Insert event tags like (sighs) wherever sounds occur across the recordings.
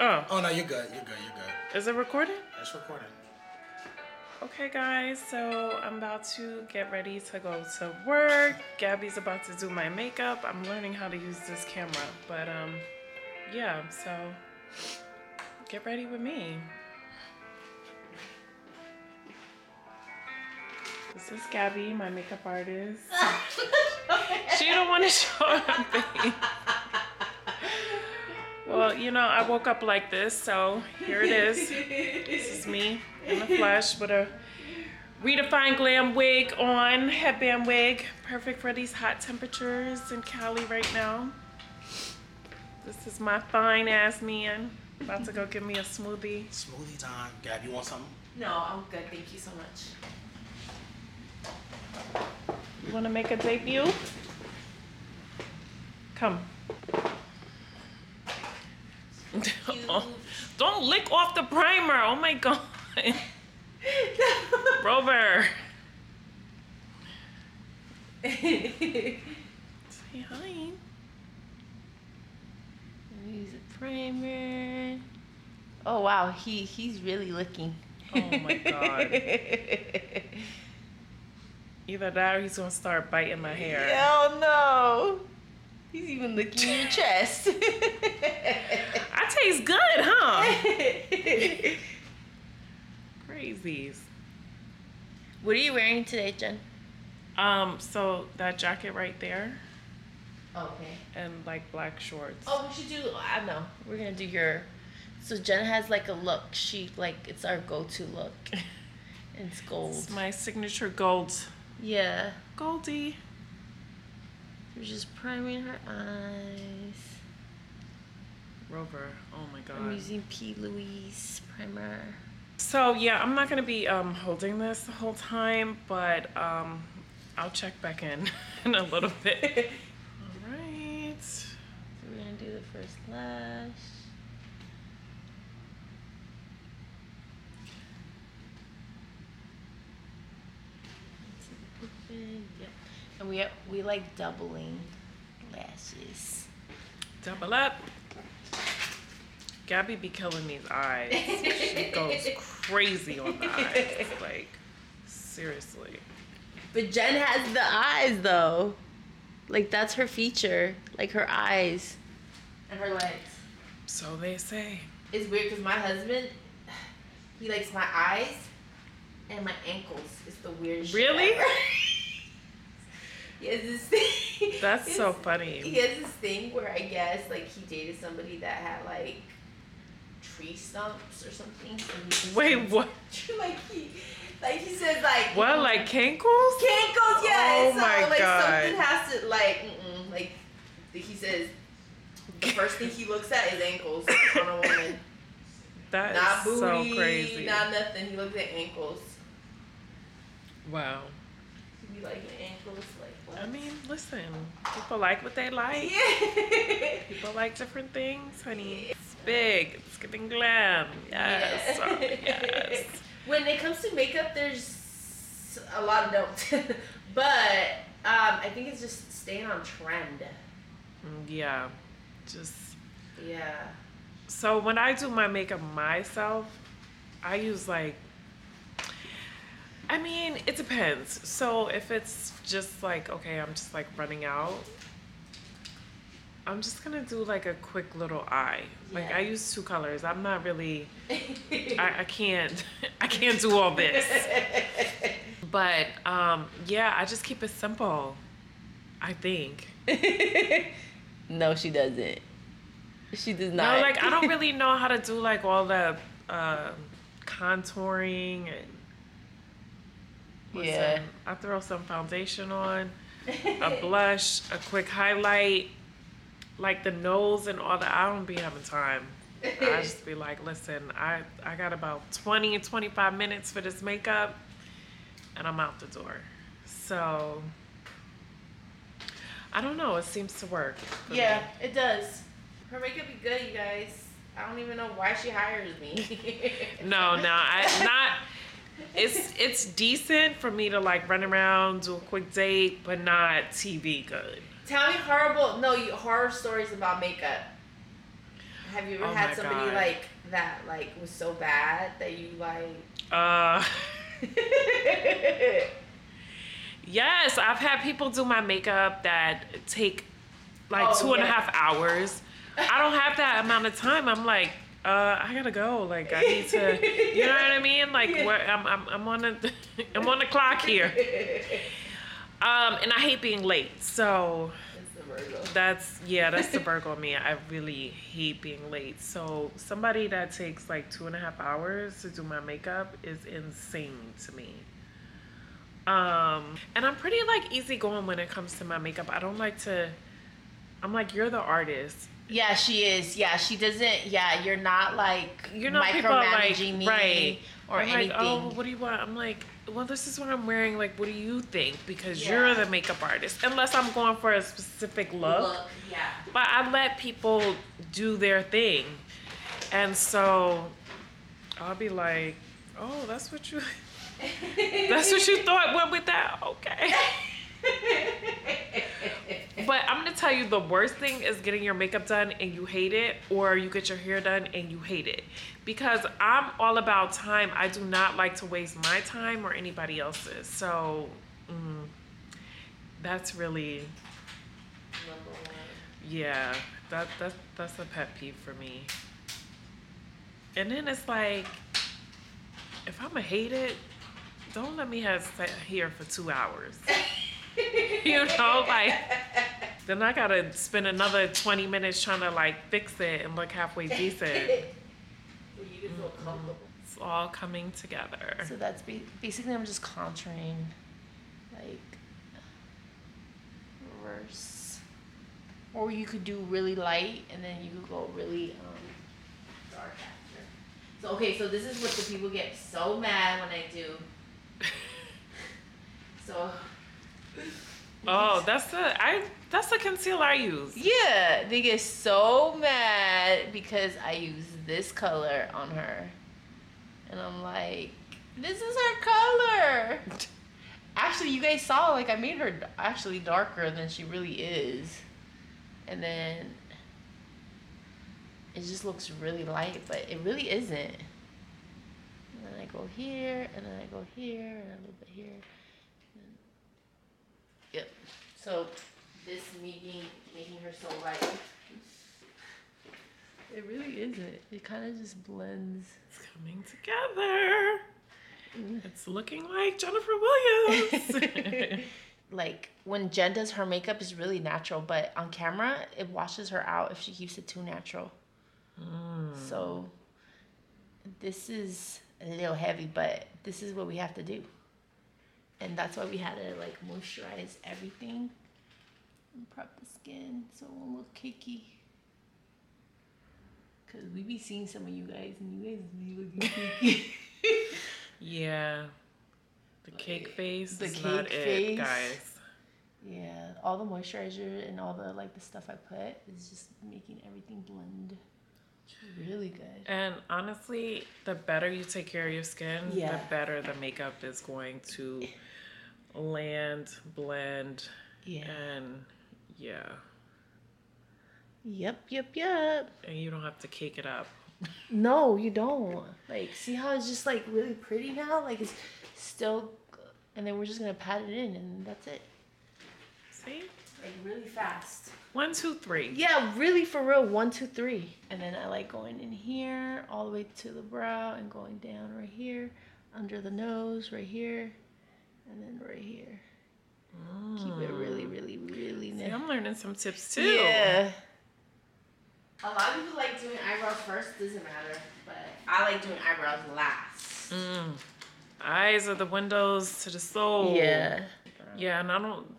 Oh, Oh no, you're good. You're good. You're good. is it recording? It's recording. Okay, guys, so I'm about to get ready to go to work. Gabby's about to do my makeup. I'm learning how to use this camera, but um, yeah, so get ready with me. This is Gabby, my makeup artist. (laughs) she don't want to show her face. Well, you know, I woke up like this, so here it is. This is me in the flesh with a redefined glam wig on, headband wig. Perfect for these hot temperatures in Cali right now. This is my fine ass man. About to go get me a smoothie. Smoothie time. Gab, you want something? No, I'm good. Thank you so much. You wanna make a debut? Come. (laughs) Don't lick off the primer. Oh my god. (laughs) Rover. Say hi. Use a primer. Oh wow, he he's really licking. Oh my god. (laughs) Either that or he's gonna start biting my hair. Hell no. He's even licking your chest. I taste good, huh? (laughs) Crazies. what are you wearing today, Jen? Um, so that jacket right there Okay. and like black shorts. Oh, we should do. I know. We're gonna do your. So Jen has like a look. She like it's our go-to look. (laughs) It's gold. It's my signature gold. Yeah. Goldie. We're just priming her eyes. Rover. Oh my god. I'm using P. Louise primer. So yeah, I'm not gonna be um holding this the whole time, but um I'll check back in (laughs) in a little bit. All right. So we're gonna do the first lash. Yep. And we we like doubling lashes. Double up. Gabby be killing these eyes. She (laughs) goes crazy on the eyes. Like seriously. But Jen has the eyes though. Like that's her feature, like her eyes and her legs. So they say. It's weird because my husband, he likes my eyes and my ankles. It's the weirdest. shit Really? (laughs) he has this thing. That's so funny. He has this thing where I guess like he dated somebody that had like tree stumps or something. So he Wait, what? (laughs) like he, like he said like What, like cankles? Cankles, yeah. Oh so, my like, God. Something has to like, mm-mm, like he says. The first thing he looks at is ankles on a woman. (laughs) That not is booty, so crazy. not nothing. He looks at ankles. wow. He like ankles, like what? I mean, listen, people like what they like. yeah. People like different things, honey. Big. It's giving glam. Yes. Oh, (laughs) yes. When it comes to makeup, there's a lot of don't, (laughs) but um, I think it's just staying on trend. Mm, Yeah. Just Yeah. so when I do my makeup myself, I use like I mean, it depends. So if it's just like, okay, I'm just like running out, I'm just gonna do like a quick little eye. Like Yeah. I use two colors. I'm not really (laughs) I, I can't (laughs) I can't do all this. (laughs) But um yeah, I just keep it simple. I think. no, she doesn't. She does not. No, like I don't really know how to do like all the uh, contouring and Yeah. I throw some foundation on, a blush, a quick highlight, like the nose and all that. I don't be having time. I (laughs) just be like, listen, I I got about 20 25 minutes for this makeup and I'm out the door. So I don't know, it seems to work. for me. Yeah, it does. Her makeup be good, you guys. I don't even know why she hires me. (laughs) No, no, I not. It's it's decent for me to like run around, do a quick date, but not TV good. Tell me horrible, no, you, horror stories about makeup. have you ever Oh had somebody God. like that like was so bad that you like? Uh, (laughs) yes, I've had people do my makeup that take like Oh, two and a half hours. I don't have that amount of time. I'm like, uh, I gotta go. Like, I need to, you know what I mean? Like, (laughs) where I'm, I'm, I'm on the, (laughs) I'm on the clock here. Um, and I hate being late. So It's the Virgo. that's yeah, that's the (laughs) Virgo in me. I really hate being late. So somebody that takes like two and a half hours to do my makeup is insane to me. Um, and I'm pretty like easygoing when it comes to my makeup. I don't like to. I'm like you're the artist. Yeah, she is. Yeah, she doesn't. Yeah, you're not like You know, people are like micromanaging me right or I'm anything. Like, oh, what do you want? I'm like, well, this is what I'm wearing. Like, what do you think? Because Yeah. you're the makeup artist. Unless I'm going for a specific look. yeah. but I let people do their thing. And so I'll be like, oh, that's what you (laughs) that's what you (laughs) thought went with that? Okay. (laughs) But I'm gonna tell you the worst thing is getting your makeup done and you hate it, or you get your hair done and you hate it. Because I'm all about time. I do not like to waste my time or anybody else's. So mm, that's really yeah, that that that's a pet peeve for me. And then it's like, if I'ma hate it, don't let me have sit here for two hours. (laughs) you know, like then I gotta spend another twenty minutes trying to like fix it and look halfway (laughs) decent. For you to feel comfortable. It's all coming together. So that's ba- basically I'm just contouring, like reverse, or you could do really light and then you could go really um, dark after. So okay, so this is what the people get so mad when I do. (laughs) So Oh, that's the I that's the concealer I use. yeah, they get so mad because I use this color on her, and I'm like, this is her color. (laughs) Actually, you guys saw like I made her actually darker than she really is, and then it just looks really light, but it really isn't. And then I go here, and then I go here, and a little bit here. And- Yep. So this making making her so light. It really isn't. It kind of just blends. It's coming together. It's looking like Jennifer Williams. (laughs) like when Jen does her makeup is really natural, but on camera it washes her out if she keeps it too natural. Mm. So this is a little heavy, but this is what we have to do. And that's why we had to like moisturize everything and prep the skin so it won't look cakey. Cause we be seeing some of you guys and you guys be looking (laughs) cakey. yeah. The cake face the is not cake it, face. guys. Yeah, all the moisturizer and all the like the stuff I put is just making everything blend really good. And honestly, the better you take care of your skin, Yeah. the better the makeup is going to land, blend, Yeah. and yeah. Yep, yep, yep. And you don't have to cake it up. No, you don't. Like, see how it's just like really pretty now? Like it's still, and then we're just gonna pat it in, and that's it. See? Like really fast. One, two, three. Yeah, really for real. One, two, three. And then I like going in here all the way to the brow and going down right here, under the nose, right here, and then right here. Keep it really, really, really nice. I'm learning some tips too. Yeah. A lot of people like doing eyebrows first, doesn't matter. But I like doing eyebrows last. Mm. Eyes are the windows to the soul. Yeah. Yeah, and I don't.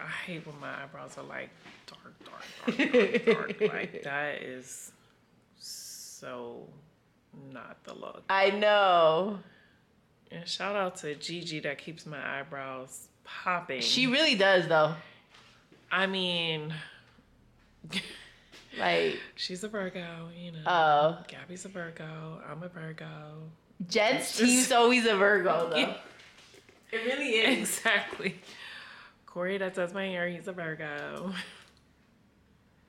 I hate when my eyebrows are like dark, dark, dark, dark, dark. (laughs) Like that is so not the look. I know. And shout out to Gigi that keeps my eyebrows popping. She really does though. I mean, (laughs) Like, she's a Virgo, you know. oh, Gabby's a Virgo. I'm a Virgo. Jen's team's always a Virgo (laughs) though. It really is. Exactly. Corey that does my hair, he's a Virgo.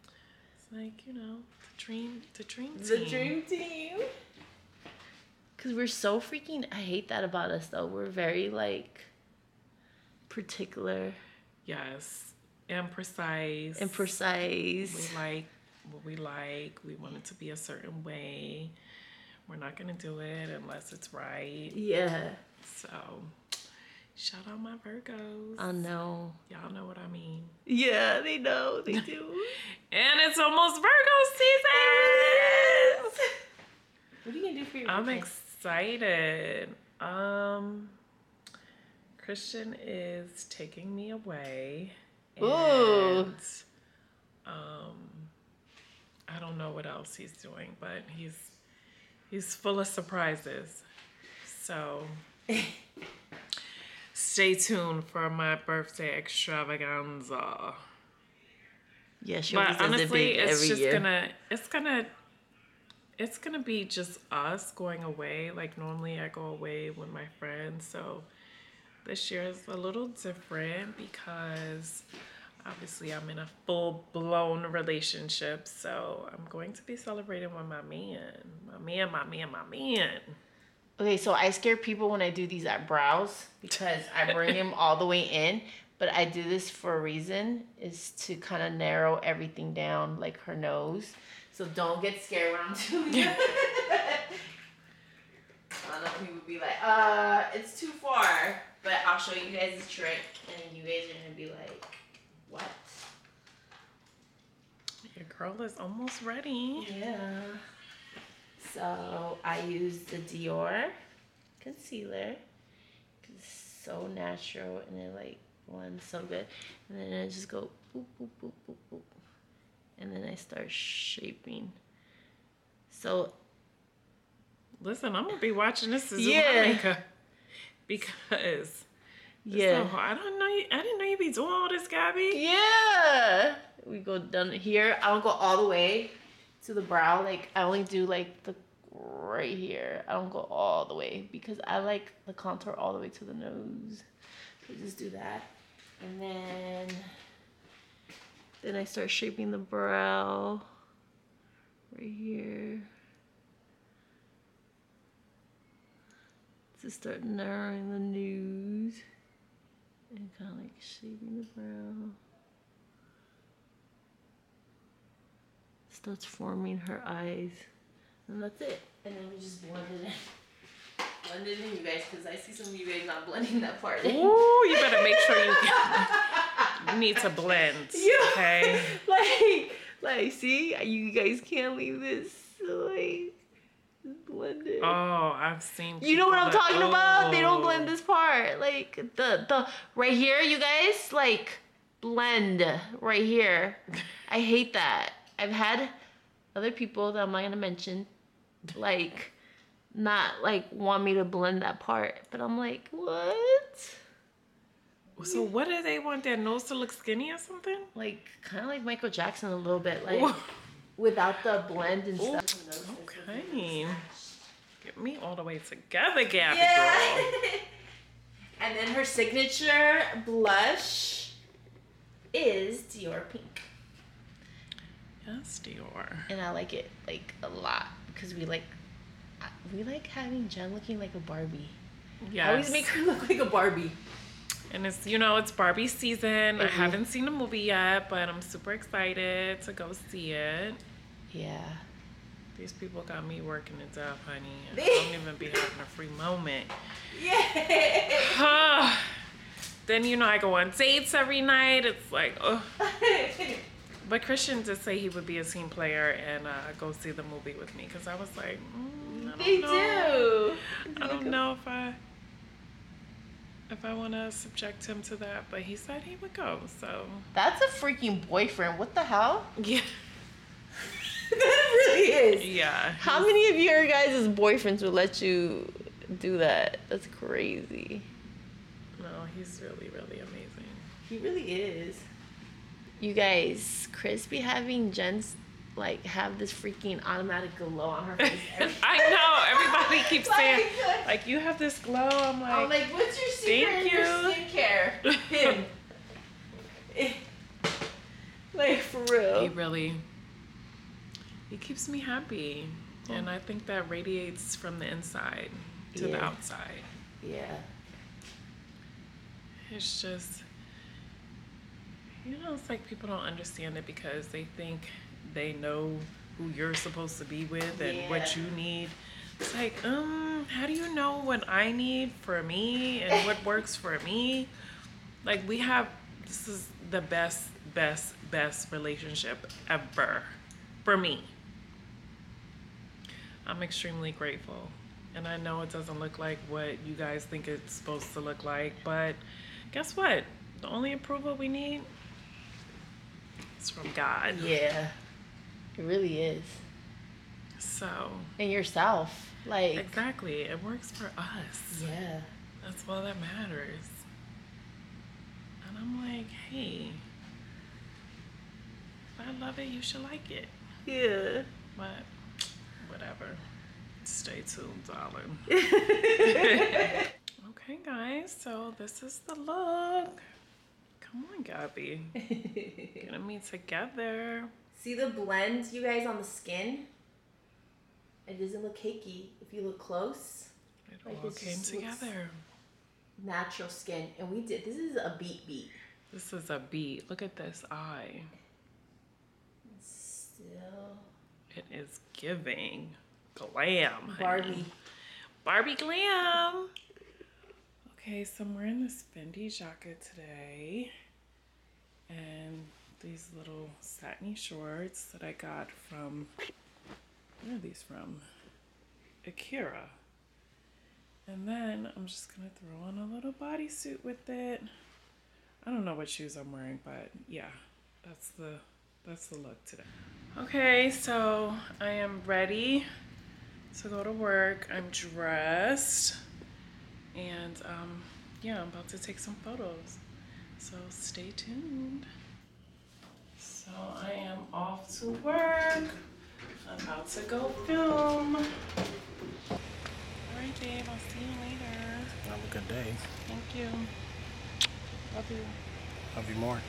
It's like, you know, the dream, the dream team. The dream team. Cause we're so freaking. I hate that about us though. We're very like particular Yes, and precise. and precise. We like what we like. We want it to be a certain way. We're not gonna do it unless it's right. Yeah, So, shout out my Virgos. I know. Y'all know what I mean. Yeah, they know. They (laughs) do. And it's almost Virgo season. what are you gonna do for your I'm birthday? excited. Um, Christian is taking me away. Ooh. And, um, I don't know what else he's doing, but he's he's full of surprises. So (laughs) stay tuned for my birthday extravaganza. Yeah, she But it honestly, it's just year. gonna it's gonna it's gonna be just us going away. Like normally I go away with my friends, so this year is a little different because obviously I'm in a full blown relationship. So I'm going to be celebrating with my man. My man, my man, my man. Okay, so I scare people when I do these at brows because I bring (laughs) them all the way in, but I do this for a reason is to kind of narrow everything down like her nose. So don't get scared when I'm doing it. I know people would be like, uh, it's too far, but I'll show you guys the trick and you guys are gonna be like, what? Your girl is almost ready. Yeah. So I use the Dior concealer. It's so natural and it like blends so good. And then I just go boop boop boop boop boop. And then I start shaping. So Listen, I'm gonna be watching this to do Yeah. makeup because yeah. So, I don't know. You, I didn't know you'd be doing all this, Gabby. Yeah. We go down here. I don't go all the way to the brow. Like I only do like the right here. I don't go all the way because I like the contour all the way to the nose. So just do that. And then then I start shaping the brow right here. To start narrowing the nose and kind of like shaping the brow. Starts forming her eyes, and that's it. And then we just blend it in. (laughs) Blend it in, you guys, because I see some of you guys not blending that part in. Ooh, you better make sure you. You (laughs) (laughs) need to blend. Yeah. Okay. like, like, see, you guys can't leave this like blended. Oh, I've seen. You know what I'm people talking that- about? They don't blend this part. Like the the right here, you guys like blend right here. I hate that. I've had other people that I'm not gonna mention, like not like want me to blend that part, but I'm like, what? So what do they want their nose to look skinny or something? Like kind of like Michael Jackson a little bit, like Ooh. without the blend and stuff. Okay. Get me all the way together, Gabby Yeah. (laughs) and then her signature blush is Dior Pink. Yes, Dior. and I like it like a lot because we like we like having Jen looking like a Barbie. Yes. I always make her look like a Barbie. And it's you know it's Barbie season. I Mhm. haven't seen the movie yet, but I'm super excited to go see it. Yeah. These people got me working it death, honey. (laughs) I don't even be having a free moment. Yeah. (sighs) then you know I go on dates every night. It's like, oh. (laughs) But Christian did say he would be a team player and uh, go see the movie with me because I was like, mm, I don't they know. do. I don't know if I if I want to subject him to that, but he said he would go. So That's a freaking boyfriend. What the hell? yeah, (laughs) that really is. yeah. How many of your guys' boyfriends would let you do that? That's crazy. No, he's really really amazing. He really is. You guys, Chris be having Jen's like have this freaking automatic glow on her (laughs) face. I know everybody (laughs) keeps saying Like- like you have this glow. I'm like, I'm like, what's your secret Thank in your you. skincare? (laughs) Like for he real. really it keeps me happy. And I think that radiates from the inside to the outside. Yeah. It's just, you know, it's like people don't understand it because they think they know who you're supposed to be with and what you need. It's like, um, how do you know what I need for me and what (laughs) works for me? Like, we have, this is the best, best, best relationship ever for me. I'm extremely grateful. And I know it doesn't look like what you guys think it's supposed to look like, but guess what? The only approval we need from God. Yeah. It really is. So, And yourself. Like, exactly, it works for us. yeah. That's all that matters. And I'm like, hey, if I love it, you should like it. Yeah. But whatever. Stay tuned, darling. (laughs) (laughs) okay, guys, so this is the look. Come on, Gabby. Getting me together. See the blend, you guys, on the skin? It doesn't look cakey. If you look close, It Like, all came together. natural skin. And we did, this is a beat beat. This is a beat. Look at this eye. Still. It is giving glam. honey. Barbie. Barbie glam. Okay, so I'm wearing this Fendi jacket today. And these little satiny shorts that I got from, where are these from? Akira. And then I'm just gonna throw on a little bodysuit with it. I don't know what shoes I'm wearing, but yeah, that's the that's the look today. Okay, so I am ready to go to work. I'm dressed, and um, yeah, I'm about to take some photos. So stay tuned. So I am off to work. I'm about to go film. All right, babe. I'll see you later. Have a good day. Thank you. Love you. Love you more.